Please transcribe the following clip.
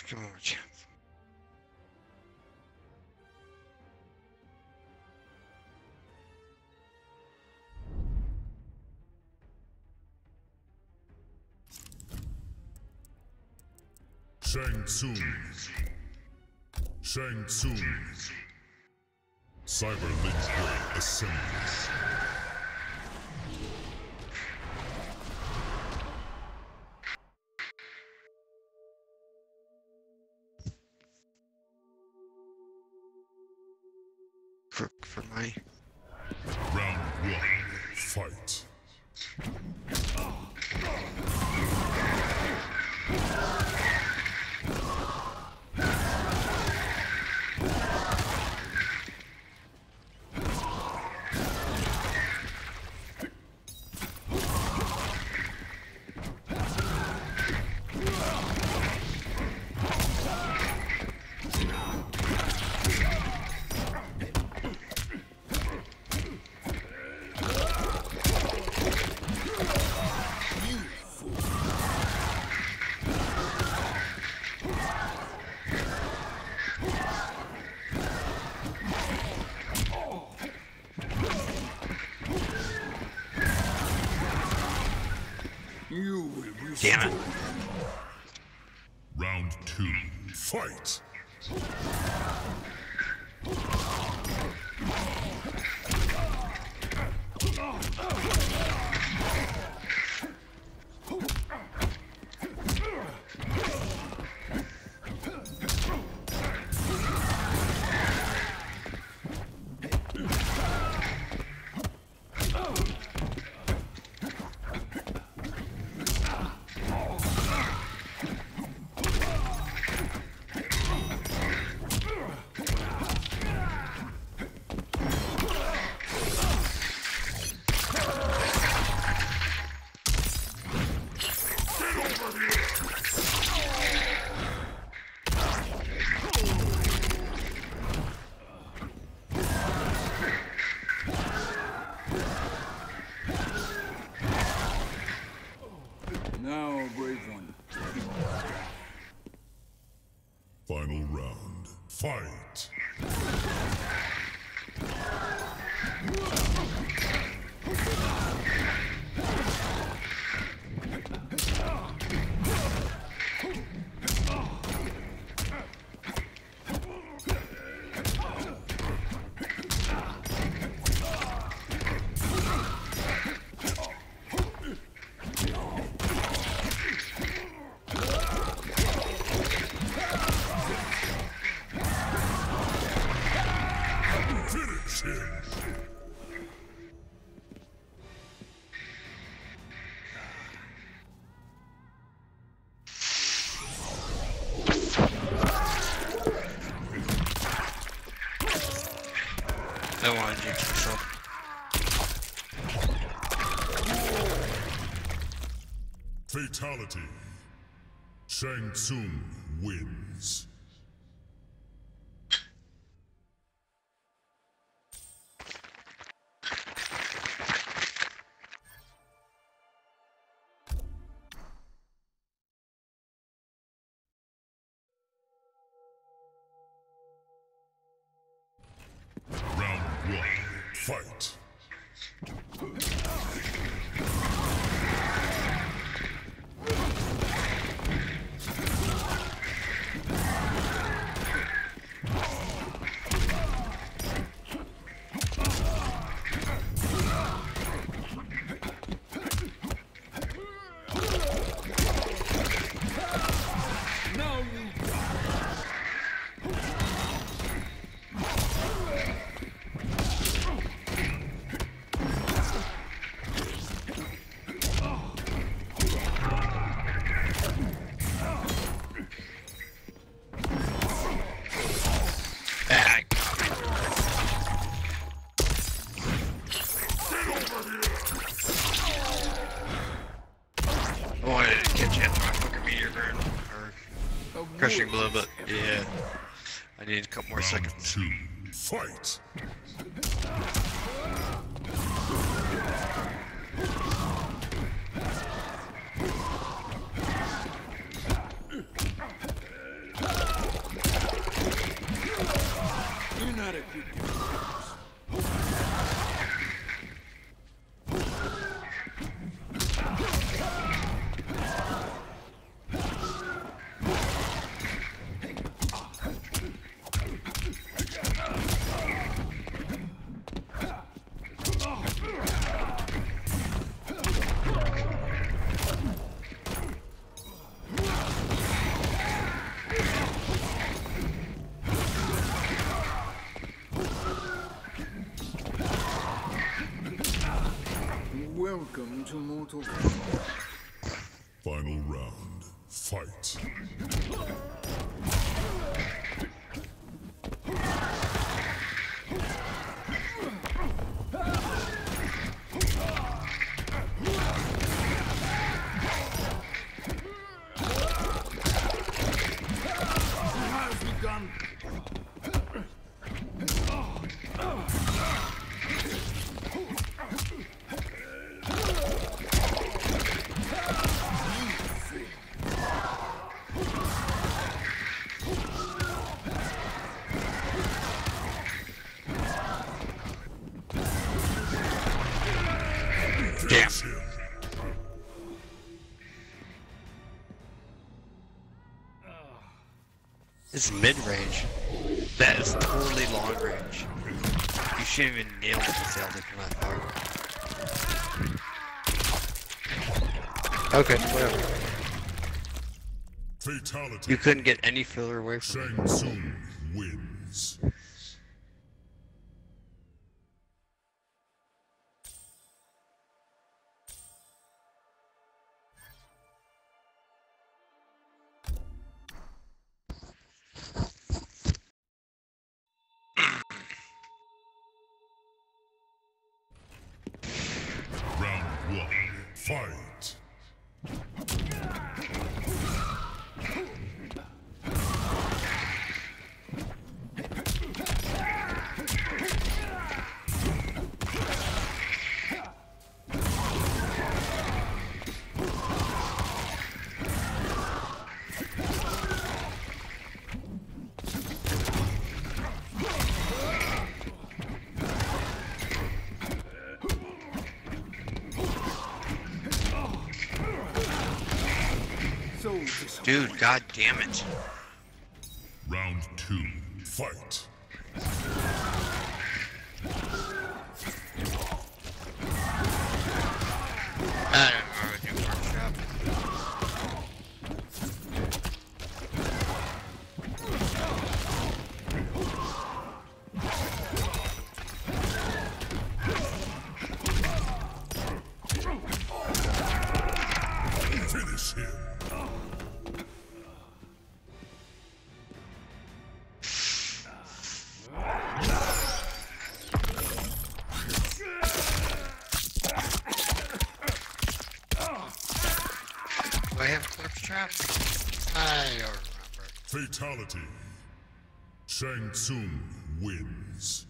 give him a chance. Shang Tsung. Shang Tsung. Cyber Link Blade. For for my Round one. Fight. You will be damn it. Round two. Fight. Fight. I wanted to so Fatality. Shang Tsung wins. yeah. I need a couple more seconds. Fight! You're not a good guy. Welcome to Mortal Kombat. Final round. Fight. Is mid range. That is totally long range. You shouldn't even nail it to Zelda from that far. Okay, whatever. Fatality. You couldn't get any filler away from Shang Tsung wins. Fight. Dude, god damn it. Round two. Fight. I don't remember. Fatality. Shang Tsung wins.